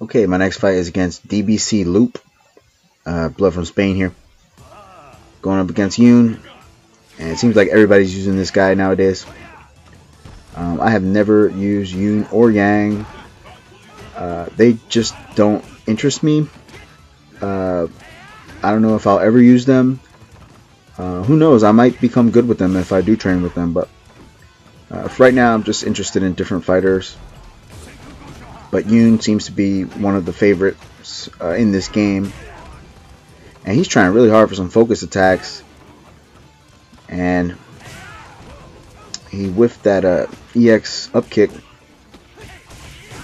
Okay, my next fight is against DBC Loop. Uh, blood from Spain here. Going up against Yun. And it seems like everybody's using this guy nowadays. Um, I have never used Yun or Yang. Uh, they just don't interest me. Uh, I don't know if I'll ever use them. Uh, who knows? I might become good with them if I do train with them. But uh, right now, I'm just interested in different fighters. But Yun seems to be one of the favorites uh, in this game. And he's trying really hard for some focus attacks. And he whiffed that uh, EX up kick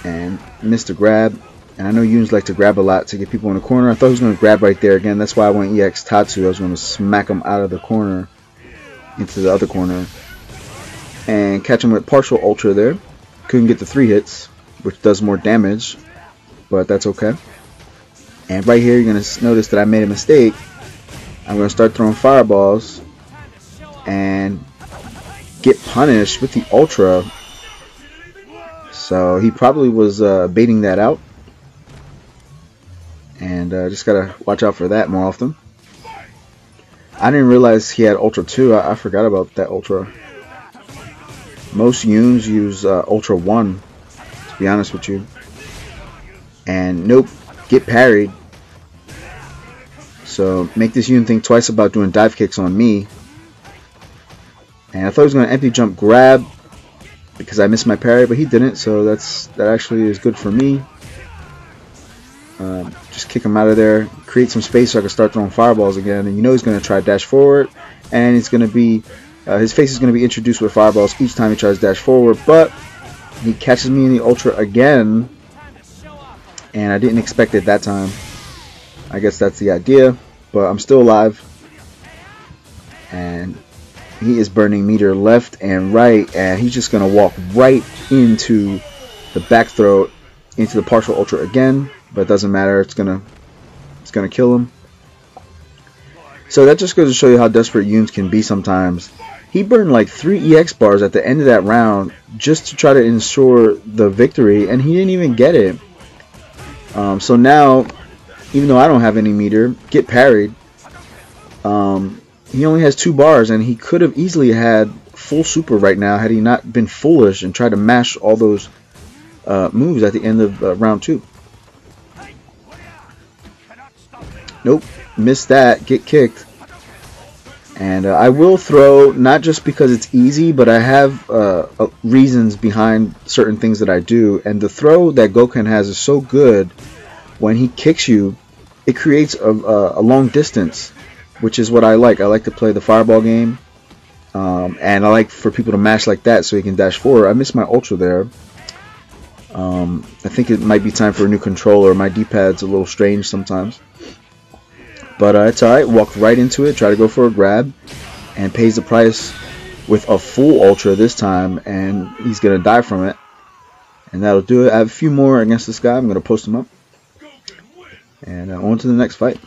and missed a grab. And I know Yuns like to grab a lot to get people in the corner. I thought he was going to grab right there again. That's why I went EX Tatsu. I was going to smack him out of the corner into the other corner. And catch him with partial ultra there. Couldn't get the three hits, which does more damage. But that's okay. And right here, you're going to notice that I made a mistake. I'm going to start throwing fireballs. And get punished with the ultra. So he probably was uh, baiting that out. And uh, just gotta watch out for that more often. I didn't realize he had Ultra 2. I, I forgot about that Ultra. Most Yuns use uh, Ultra 1, to be honest with you. And nope, get parried. So make this Yun think twice about doing dive kicks on me. And I thought he was going to empty jump grab because I missed my parry, but he didn't. So that's that actually is good for me. Um, just kick him out of there, create some space so I can start throwing fireballs again. And you know he's going to try dash forward, and it's going to be uh, his face is going to be introduced with fireballs each time he tries dash forward. But he catches me in the ultra again, and I didn't expect it that time. I guess that's the idea, but I'm still alive, and he is burning meter left and right, and he's just going to walk right into the back throw into the partial ultra again but it doesn't matter. It's gonna it's gonna kill him. So that just goes to show you how desperate Yuns can be sometimes. He burned like three EX bars at the end of that round just to try to ensure the victory, and he didn't even get it. Um, so now, even though I don't have any meter, get parried. Um, he only has two bars, and he could have easily had full super right now had he not been foolish and tried to mash all those uh, moves at the end of uh, round two. Nope, missed that. Get kicked. And uh, I will throw, not just because it's easy, but I have uh, uh, reasons behind certain things that I do. And the throw that Gouken has is so good. When he kicks you, it creates a, a, a long distance, which is what I like. I like to play the fireball game. Um, and I like for people to mash like that so he can dash forward. I missed my ultra there. Um, I think it might be time for a new controller. My D-pad's a little strange sometimes. But uh, it's alright. Walked right into it. Try to go for a grab. And pays the price with a full ultra this time. And he's going to die from it. And that'll do it. I have a few more against this guy. I'm going to post him up. And uh, on to the next fight.